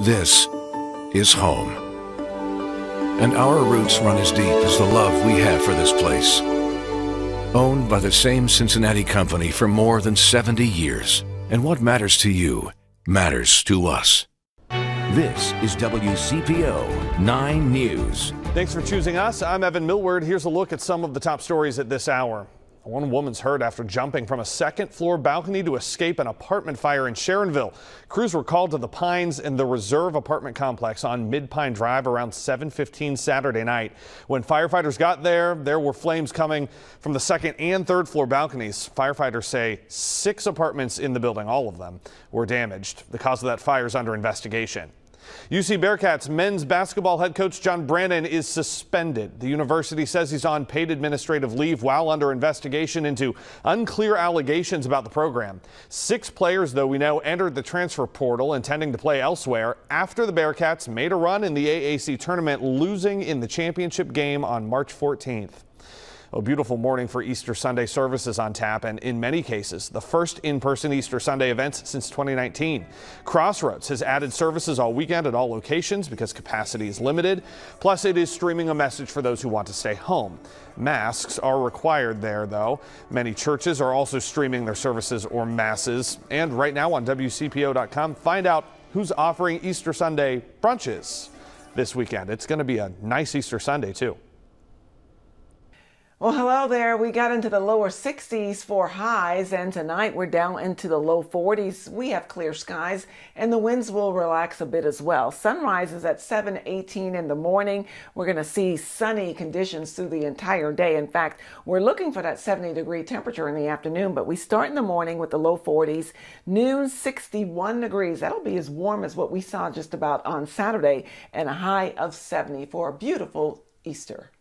This is home. And our roots run as deep as the love we have for this place. Owned by the same Cincinnati company for more than 70 years. And what matters to you matters to us. This is WCPO 9 News. Thanks for choosing us. I'm Evan Millward. Here's a look at some of the top stories at this hour. One woman's hurt after jumping from a second floor balcony to escape an apartment fire in Sharonville. Crews were called to the Pines in the Reserve apartment complex on Mid Pine Drive around 7:15 Saturday night. When firefighters got there, there were flames coming from the second and third floor balconies. Firefighters say six apartments in the building, all of them, were damaged. The cause of that fire is under investigation. UC Bearcats men's basketball head coach John Brannen is suspended. The university says he's on paid administrative leave while under investigation into unclear allegations about the program. Six players, though we know, entered the transfer portal intending to play elsewhere after the Bearcats made a run in the AAC tournament, losing in the championship game on March 14th. A beautiful morning for Easter Sunday services on tap, and in many cases, the first in-person Easter Sunday events since 2019. Crossroads has added services all weekend at all locations because capacity is limited. Plus, it is streaming a message for those who want to stay home. Masks are required there, though. Many churches are also streaming their services or masses. And right now on WCPO.com, find out who's offering Easter Sunday brunches this weekend. It's going to be a nice Easter Sunday, too. Well, hello there. We got into the lower 60s for highs, and tonight we're down into the low 40s. We have clear skies, and the winds will relax a bit as well. Sunrise is at 7:18 in the morning. We're going to see sunny conditions through the entire day. In fact, we're looking for that 70 degree temperature in the afternoon, but we start in the morning with the low 40s. Noon 61 degrees. That'll be as warm as what we saw just about on Saturday, and a high of 70 for a beautiful Easter.